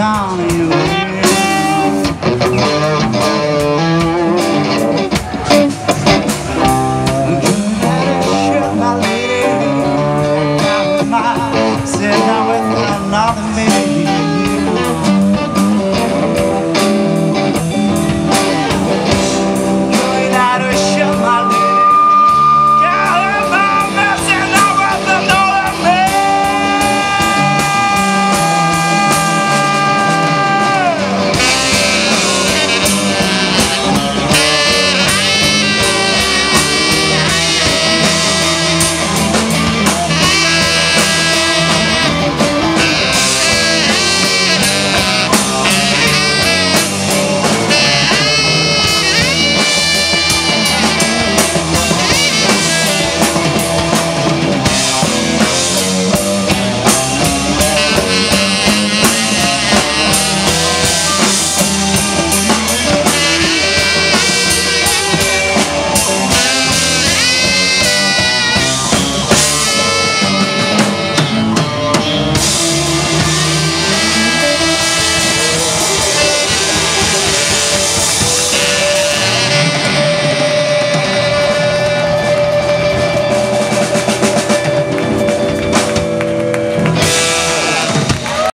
down on you.